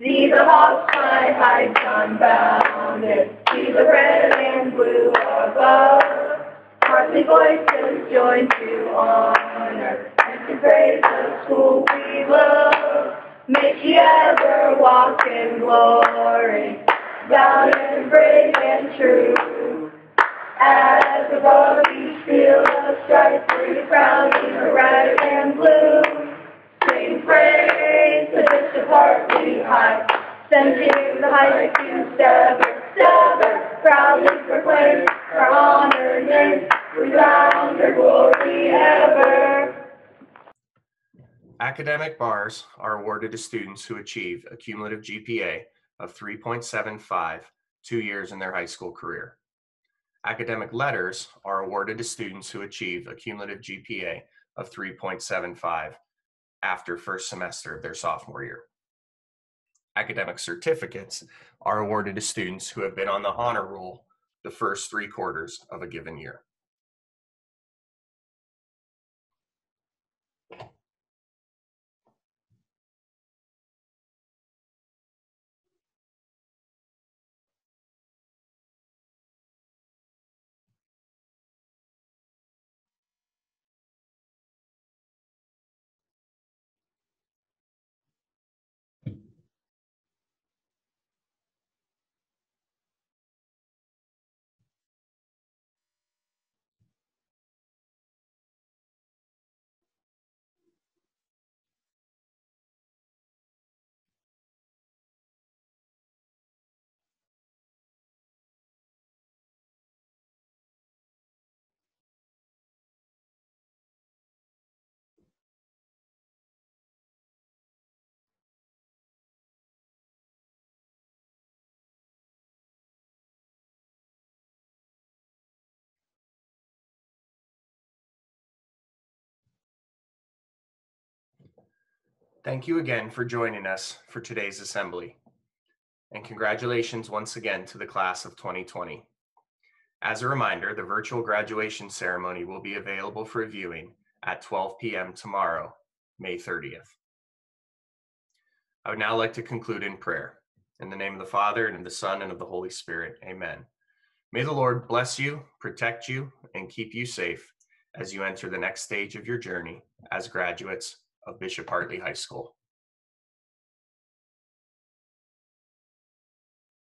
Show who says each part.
Speaker 1: See the hawks fly high, unbounded. See the red and blue above. Hartley voices join to honor and to praise the school we love. May she ever walk in glory, valiant, and brave, and true. As above each field of strife, we crowning send the high proudly proclaim her honored name, resound glory ever.
Speaker 2: Academic bars are awarded to students who achieve a cumulative GPA of 3.75 two years in their high school career. Academic letters are awarded to students who achieve a cumulative GPA of 3.75 after first semester of their sophomore year. Academic certificates are awarded to students who have been on the honor roll the first three quarters of a given year. Thank you again for joining us for today's assembly. And congratulations once again to the class of 2020. As a reminder, the virtual graduation ceremony will be available for viewing at 12 p.m. tomorrow, May 30th. I would now like to conclude in prayer. In the name of the Father, and of the Son, and of the Holy Spirit, amen. May the Lord bless you, protect you, and keep you safe as you enter the next stage of your journey as graduates of Bishop Hartley High School.